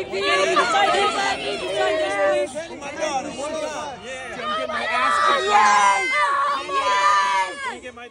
Yes! Yes! Yes!